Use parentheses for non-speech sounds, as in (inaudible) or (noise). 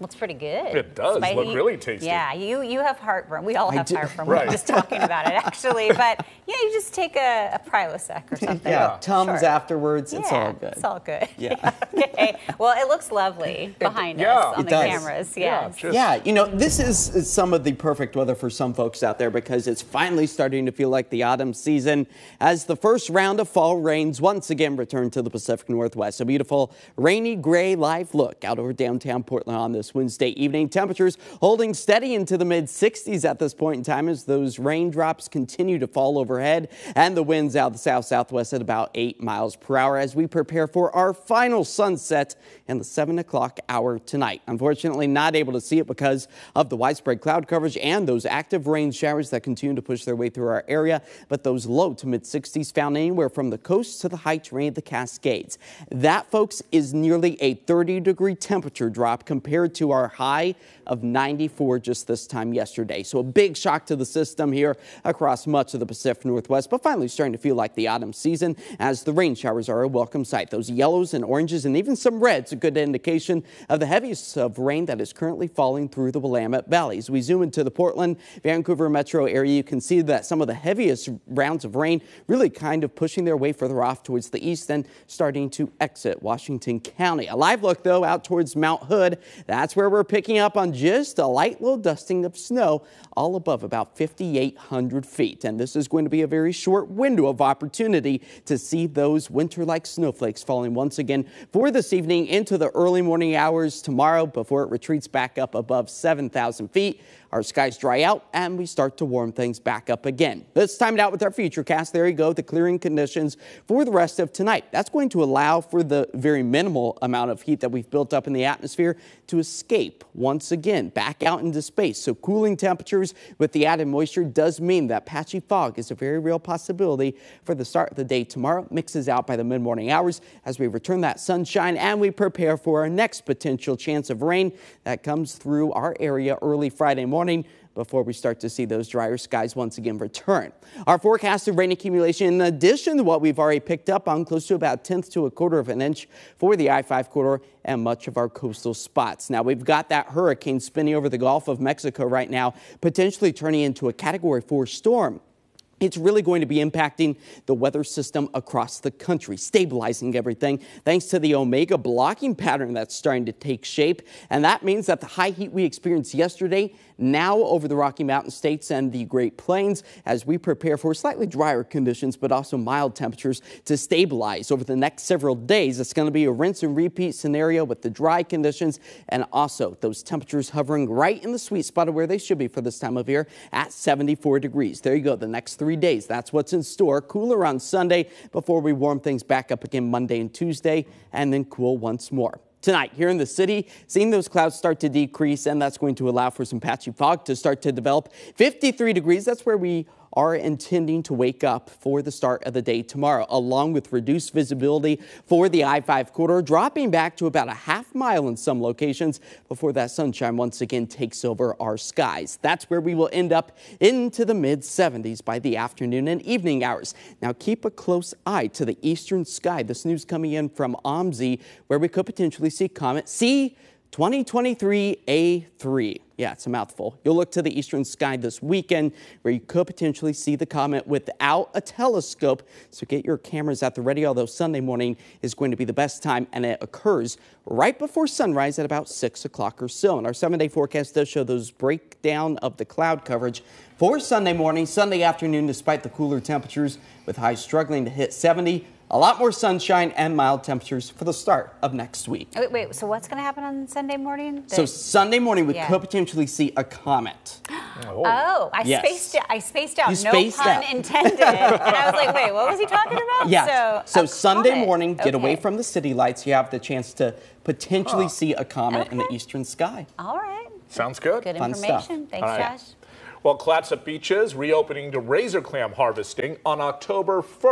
Looks pretty good. It does Spicy. look really tasty. Yeah, you you have heartburn. We all I have do. heartburn. We Right. were just talking about it actually, (laughs) but yeah, you just take a, a Prilosec or something. yeah, Tums Sure. afterwards. It's Yeah, all good. It's all good. Yeah. (laughs) okay. Well, it looks lovely behind yeah. us on It the does. cameras. Yeah, just- Yeah, you know, this is is some of the perfect weather for some folks out there because it's finally starting to feel like the autumn season as the first round of fall rains once again return to the Pacific Northwest. A beautiful rainy gray live look out over downtown Portland on this Wednesday evening. Temperatures holding steady into the mid 60s at this point in time as those raindrops continue to fall overhead and the winds out the south southwest at about 8 miles per hour as we prepare for our final sunset in the 7 o'clock hour tonight. Unfortunately, not able to see it because of the widespread cloud coverage and those active rain showers that continue to push their way through our area, but those low to mid 60s found anywhere from the coast to the high terrain of the Cascades. That, folks, is nearly a 30 degree temperature drop compared to our high of 94 just this time yesterday. So a big shock to the system here across much of the Pacific Northwest, but finally starting to feel like the autumn season as the rain showers are a welcome sight. Those yellows and oranges and even some reds, a good indication of the heaviest of rain that is currently falling through the Willamette Valley. As we zoom into the Portland, Vancouver metro area, you can see that some of the heaviest rounds of rain really kind of pushing their way further off towards the east and starting to exit Washington County. A live look, though, out towards Mount Hood. That's where we're picking up on just a light little dusting of snow all above about 5,800 feet. And this is going to be a very short window of opportunity to see those winter-like snowflakes falling once again for this evening into the early morning hours tomorrow before it retreats back up above 7,000 feet. Our skies dry out and we start to warm things back up again. Let's time it out with our future cast. There you go, the clearing conditions for the rest of tonight. That's going to allow for the very minimal amount of heat that we've built up in the atmosphere to once again back out into space. So cooling temperatures with the added moisture does mean that patchy fog is a very real possibility for the start of the day tomorrow. Mixes out by the mid-morning hours as we return that sunshine and we prepare for our next potential chance of rain that comes through our area early Friday morning before we start to see those drier skies once again return. Our forecasted rain accumulation, in addition to what we've already picked up on, close to about tenth to a quarter of an inch for the I-5 corridor and much of our coastal spots. Now, we've got that hurricane spinning over the Gulf of Mexico right now, potentially turning into a Category 4 storm. It's really going to be impacting the weather system across the country, stabilizing everything thanks to the Omega blocking pattern that's starting to take shape. And that means that the high heat we experienced yesterday now over the Rocky Mountain states and the Great Plains as we prepare for slightly drier conditions, but also mild temperatures to stabilize over the next several days. It's going to be a rinse and repeat scenario with the dry conditions and also those temperatures hovering right in the sweet spot of where they should be for this time of year at 74 degrees. There you go. The next three days. That's what's in store. Cooler on Sunday before we warm things back up again Monday and Tuesday and then cool once more. Tonight, here in the city, seeing those clouds start to decrease, and that's going to allow for some patchy fog to start to develop. 53 degrees, that's where we are intending to wake up for the start of the day tomorrow, along with reduced visibility for the I-5 corridor, dropping back to about a half mile in some locations before that sunshine once again takes over our skies. That's where we will end up into the mid 70s by the afternoon and evening hours. Now keep a close eye to the eastern sky. This news coming in from OMSI, where we could potentially see comet C 2023A3. Yeah, it's a mouthful. You'll look to the eastern sky this weekend where you could potentially see the comet without a telescope. So get your cameras at the ready, although Sunday morning is going to be the best time and it occurs right before sunrise at about 6 o'clock or so. And our seven day forecast does show those breakdown of the cloud coverage for Sunday morning, Sunday afternoon, despite the cooler temperatures with highs struggling to hit 70. A lot more sunshine and mild temperatures for the start of next week. Wait, wait. So what's going to happen on Sunday morning? So Sunday morning, we Yeah. could potentially see a comet. (gasps) Oh, I Yes. spaced it. I spaced out. You no spaced pun out. (laughs) intended. and I was like, wait, what was he talking about? Yeah. So, So, Sunday comet. morning, get away from the city lights. You have the chance to potentially see a comet in the eastern sky. All right. Sounds good. Good Fun stuff. information. Thanks, All right. Josh. Well, Clatsop Beaches reopening to razor clam harvesting on October 1st.